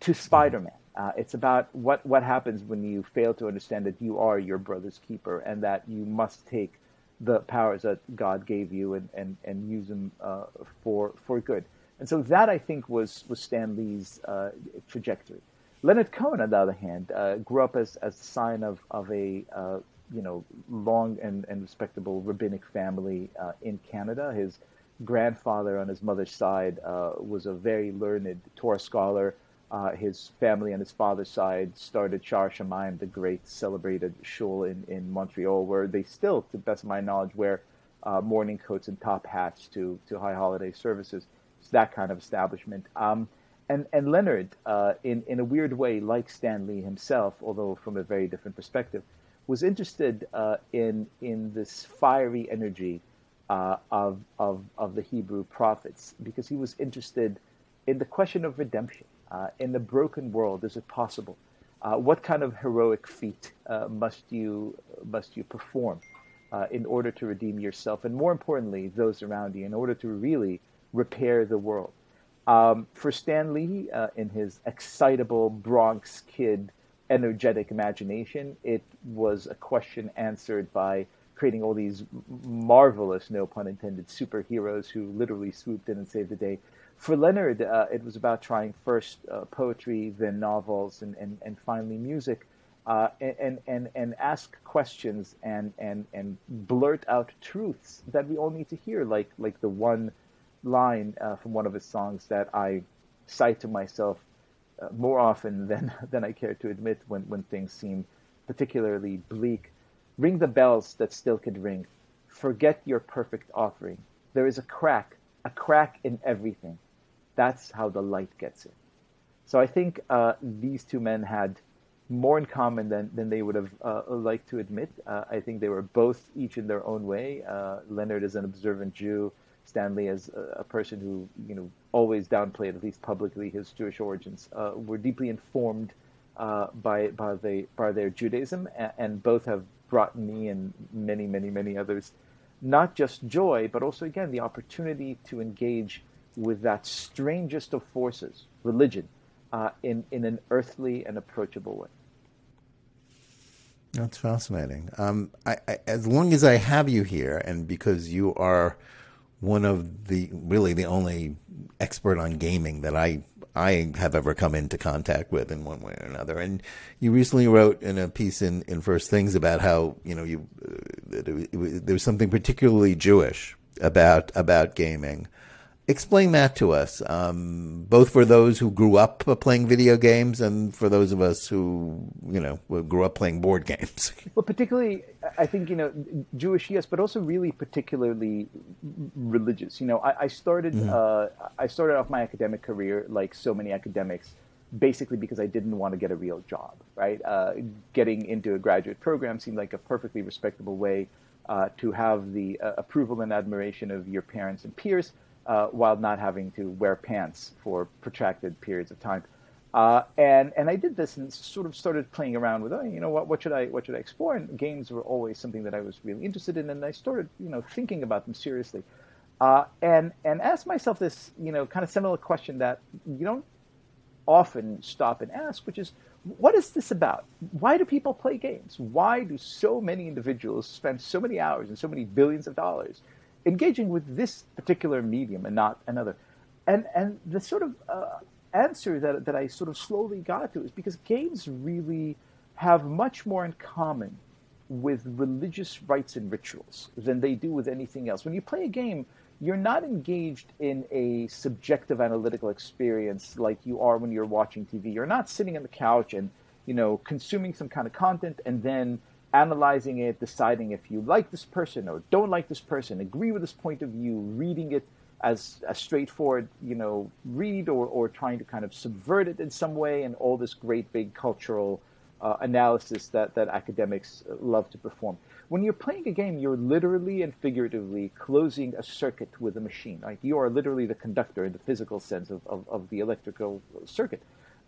to Spider-Man. Uh, it's about what, what happens when you fail to understand that you are your brother's keeper and that you must take the powers that God gave you and, and, and use them uh, for, for good. And so that, I think, was, was Stan Lee's uh, trajectory. Leonard Cohen, on the other hand, uh, grew up as, a sign of, of a uh, you know, long and, and respectable rabbinic family uh, in Canada. His grandfather on his mother's side was a very learned Torah scholar uh, his family on his father's side started Shaar Hashomayim, the great celebrated shul in, in Montreal, where they still, to the best of my knowledge, wear uh, morning coats and top hats to, to high holiday services. It's that kind of establishment. Um, and, and Leonard, uh, in, in a weird way, like Stan Lee himself, although from a very different perspective, was interested uh, in, in this fiery energy uh, of, of, of the Hebrew prophets because he was interested in the question of redemption uh, in the broken world, is it possible? Uh, what kind of heroic feat uh, must you must you perform in order to redeem yourself, and more importantly, those around you, in order to really repair the world? Um, for Stan Lee, uh, in his excitable Bronx kid, energetic imagination, it was a question answered by creating all these marvelous, no pun intended, superheroes who literally swooped in and saved the day. For Leonard, uh, it was about trying first uh, poetry, then novels, and, and, and finally music, uh, and, and, and ask questions and, and, and blurt out truths that we all need to hear, like, like the one line uh, from one of his songs that I cite to myself uh, more often than, than I care to admit when, when things seem particularly bleak. Ring the bells that still could ring. Forget your perfect offering. There is a crack, a crack in everything that's how the light gets in. So I think uh, these two men had more in common than, than they would have uh, liked to admit. Uh, I think they were both each in their own way. Uh, Leonard is an observant Jew. Stan Lee as a, a, person who you know always downplayed, at least publicly, his Jewish origins. Uh, were deeply informed uh, by by, the, by their Judaism, and, and both have brought me and many many many others not just joy, but also again the opportunity to engage with that strangest of forces, religion, uh, in, in an earthly and approachable way. That's fascinating. Um, I, I, as long as I have you here, and because you are one of the really the only expert on gaming that I I have ever come into contact with in one way or another. And you recently wrote in a piece in, in First Things about how you know you uh, there was something particularly Jewish about about gaming explain that to us, um, both for those who grew up playing video games and for those of us who, you know, grew up playing board games. Well, particularly, I think, you know, Jewish, yes, but also really particularly religious. You know, I, I started, mm-hmm. uh, I started off my academic career like so many academics, basically because I didn't want to get a real job, right? Uh, getting into a graduate program seemed like a perfectly respectable way uh, to have the uh, approval and admiration of your parents and peers uh, while not having to wear pants for protracted periods of time. Uh, and and I did this and sort of started playing around with, oh, you know what, what should I what should I explore? And games were always something that I was really interested in, and I started you know thinking about them seriously, uh, and and asked myself this you know kind of similar question that you don't often stop and ask, which is, what is this about? Why do people play games? Why do so many individuals spend so many hours and so many billions of dollars engaging with this particular medium and not another. And and the sort of uh, answer that that I sort of slowly got to is because games really have much more in common with religious rites and rituals than they do with anything else. When you play a game, you're not engaged in a subjective analytical experience like you are when you're watching TV. You're not sitting on the couch and you know consuming some kind of content and then analyzing it, deciding if you like this person or don't like this person, agree with this point of view, reading it as a straightforward, you know, read or, or trying to kind of subvert it in some way and all this great big cultural uh, analysis that, that academics love to perform. When you're playing a game, you're literally and figuratively closing a circuit with a machine. Right? You are literally the conductor in the physical sense of, of, of the electrical circuit.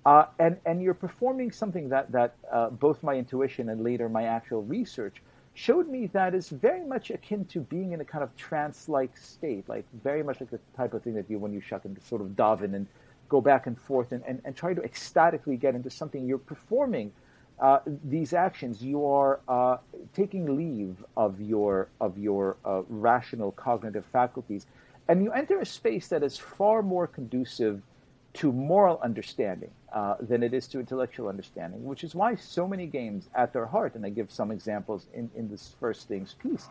Uh, and, and you're performing something that, that uh, both my intuition and later my actual research showed me that is very much akin to being in a kind of trance-like state, like very much like the type of thing that you when you shut into sort of daven and go back and forth and, and, and try to ecstatically get into something. You're performing uh, these actions. You are uh, taking leave of your of your uh, rational cognitive faculties, and you enter a space that is far more conducive to moral understanding uh, than it is to intellectual understanding, which is why so many games at their heart, and I give some examples in, in this first things piece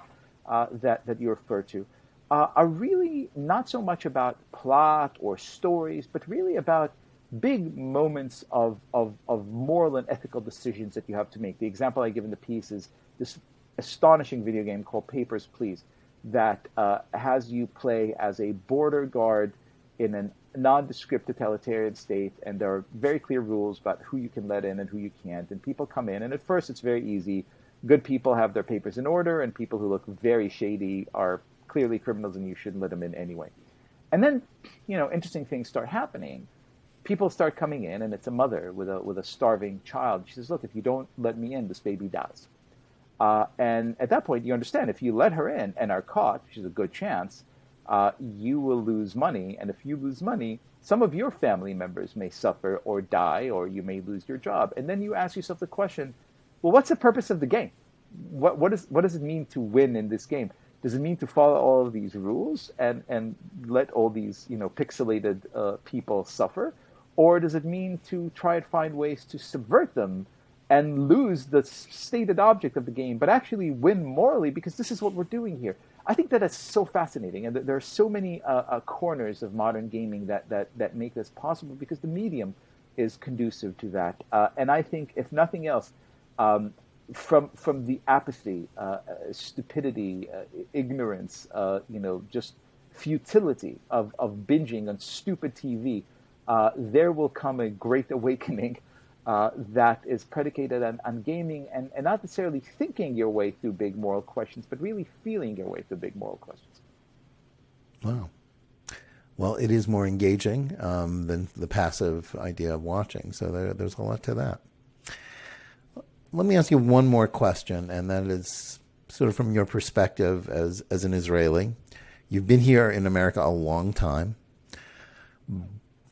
uh, that, that you refer to, uh, are really not so much about plot or stories, but really about big moments of, of, of moral and ethical decisions that you have to make. The example I give in the piece is this astonishing video game called Papers, Please, that uh, has you play as a border guard in an nondescript totalitarian state, and there are very clear rules about who you can let in and who you can't. And people come in, and at first it's very easy. Good people have their papers in order, and people who look very shady are clearly criminals, and you shouldn't let them in anyway. And then, you know, interesting things start happening. People start coming in, and it's a mother with a with a starving child. She says, "Look, if you don't let me in, this baby dies." Uh, and at that point, you understand if you let her in and are caught, which is a good chance, uh, you will lose money. And if you lose money, some of your family members may suffer or die, or you may lose your job. And then you ask yourself the question well, what's the purpose of the game? What, what, is, what does it mean to win in this game? Does it mean to follow all of these rules and, and let all these you know, pixelated uh, people suffer? Or does it mean to try and find ways to subvert them and lose the stated object of the game, but actually win morally because this is what we're doing here? I think that is so fascinating, and there are so many uh, uh, corners of modern gaming that, that, that make this possible because the medium is conducive to that. Uh, and I think, if nothing else, um, from from the apathy, uh, uh stupidity, uh, ignorance, you know, just futility of, of binging on stupid TV, there will come a great awakening uh, that is predicated on, on gaming and, and, not necessarily thinking your way through big moral questions, but really feeling your way through big moral questions. Wow. Well, it is more engaging um, than the passive idea of watching, so there, there's a lot to that. Let me ask you one more question, and that is sort of from your perspective as, as an Israeli. You've been here in America a long time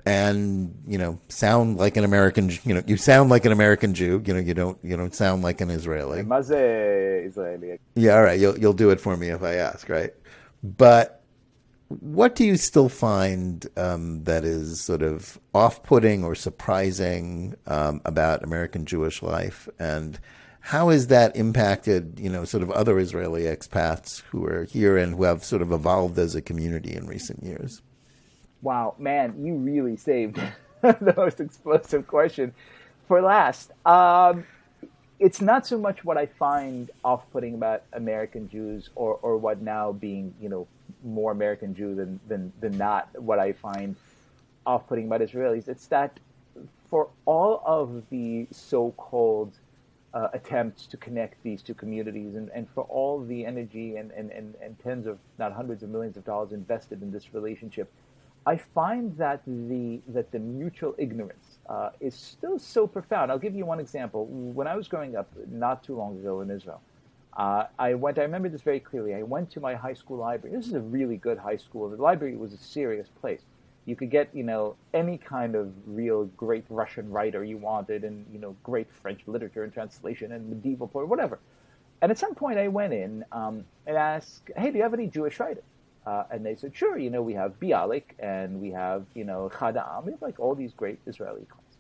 and you know sound like an American. You know, you sound like an American Jew. You know, you don't you don't sound like an Israeli. Israeli. Yeah, all right. You'll you'll do it for me if I ask, right? But what do you still find um, that is sort of off-putting or surprising um, about American Jewish life, and how has that impacted you know sort of other Israeli expats who are here and who have sort of evolved as a community in recent years? Wow, man, you really saved the most explosive question for last. Um, it's not so much what I find off-putting about American Jews, or, or what now being you know more American Jew than than than not. What I find off-putting about Israelis, it's that for all of the so-called uh, attempts to connect these two communities, and, and for all the energy and, and, and, and tens of not hundreds of millions of dollars invested in this relationship I find that the that the mutual ignorance uh, is still so profound. I'll give you one example. When I was growing up, not too long ago in Israel, uh, I went. I remember this very clearly. I went to my high school library. This is a really good high school. The library was a serious place. You could get, you know, any kind of real great Russian writer you wanted, and you know, great French literature and translation and medieval poetry, whatever. And at some point, I went in um, and asked, "Hey, do you have any Jewish writers?" Uh, and they said, sure, you know, we have Bialik and we have, you know, Chadam. We have like all these great Israeli classics.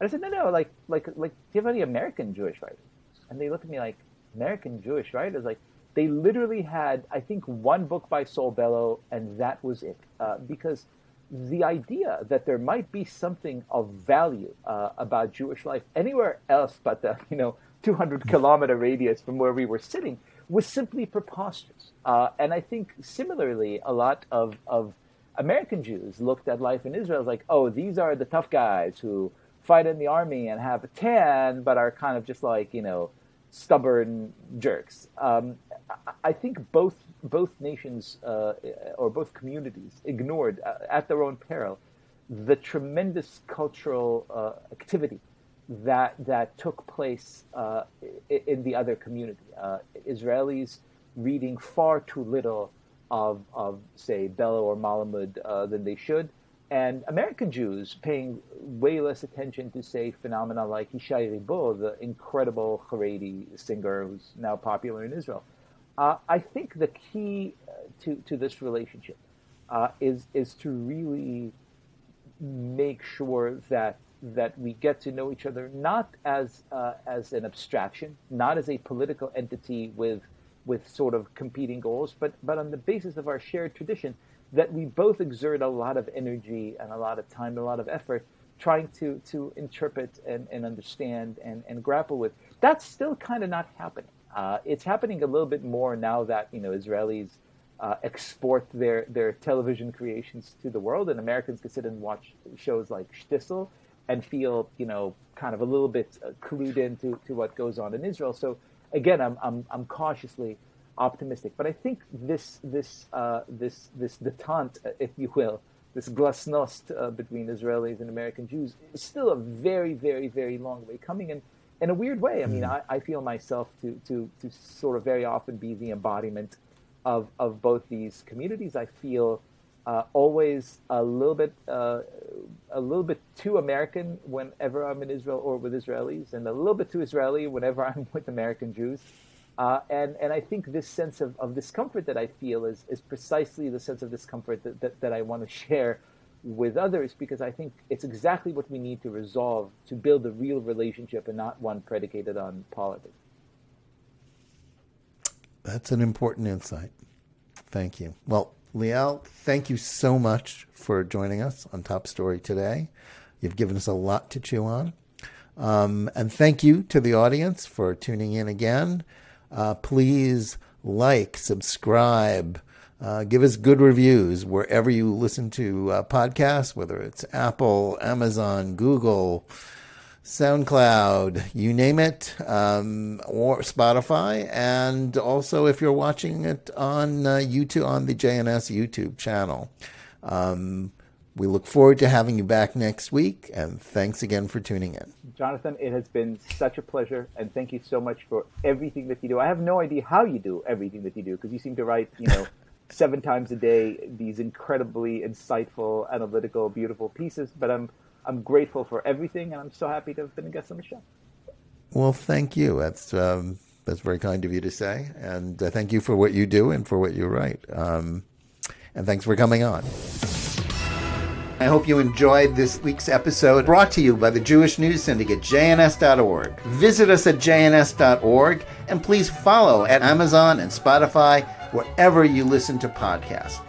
And I said, no, no, like, like, like, do you have any American Jewish writers? And they looked at me like, American Jewish writers? Like, they literally had, I think, one book by Saul Bellow, and that was it. Uh, because the idea that there might be something of value uh, about Jewish life anywhere else but the, you know, 200 kilometer radius from where we were sitting was simply preposterous. Uh, and I think similarly, a lot of, of American Jews looked at life in Israel as like, oh, these are the tough guys who fight in the army and have a tan, but are kind of just like, you know, stubborn jerks. Um, I think both both nations uh, or both communities ignored uh, at their own peril the tremendous cultural uh, activity that that took place uh, in the other community. Uh, Israelis reading far too little of of say Bellow or Malamud uh, than they should, and American Jews paying way less attention to, say, phenomena like Yishai Ribo, the incredible Haredi singer who's now popular in Israel. Uh, I think the key uh, to, to this relationship uh, is, is to really make sure that, that we get to know each other not as, uh, as an abstraction, not as a political entity with, with sort of competing goals, but, but on the basis of our shared tradition – that we both exert a lot of energy and a lot of time, and a lot of effort trying to, to interpret and, and understand and, and grapple with. That's still kind of not happening. Uh, it's happening a little bit more now that you know Israelis uh, export their, their television creations to the world, and Americans can sit and watch shows like Shtisel and feel you know kind of a little bit uh, clued into to what goes on in Israel. So again, I'm I'm, I'm cautiously optimistic. But I think this this uh, this this detente, if you will, this glasnost uh, between Israelis and American Jews is still a very very very long way coming. And in a weird way, I mean, mm. I, I feel myself to to to sort of very often be the embodiment of of both these communities. I feel. Uh, always a little bit uh, a little bit too American whenever I'm in Israel or with Israelis, and a little bit too Israeli whenever I'm with American Jews. Uh, and, and I think this sense of, of discomfort that I feel is, is precisely the sense of discomfort that, that, that I want to share with others because I think it's exactly what we need to resolve to build a real relationship and not one predicated on politics. That's an important insight. Thank you. Well, Liel, thank you so much for joining us on Top Story today. You've given us a lot to chew on. Um, and thank you to the audience for tuning in again. Uh, please like, subscribe, uh, give us good reviews wherever you listen to uh, podcasts, whether it's Apple, Amazon, Google, SoundCloud, you name it, um, or Spotify. And also, if you're watching it on uh, YouTube, on the JNS YouTube channel. Um, we look forward to having you back next week, and thanks again for tuning in. Jonathan, it has been such a pleasure, and thank you so much for everything that you do. I have no idea how you do everything that you do because you seem to write, you know, seven times a day these incredibly insightful, analytical, beautiful pieces. But I'm I'm grateful for everything, and I'm so happy to have been a guest on the show. Well, thank you. That's um, that's very kind of you to say, and uh, thank you for what you do and for what you write. Um, and thanks for coming on. I hope you enjoyed this week's episode brought to you by the Jewish News Syndicate, jns.org. Visit us at jns.org and please follow at Amazon and Spotify wherever you listen to podcasts.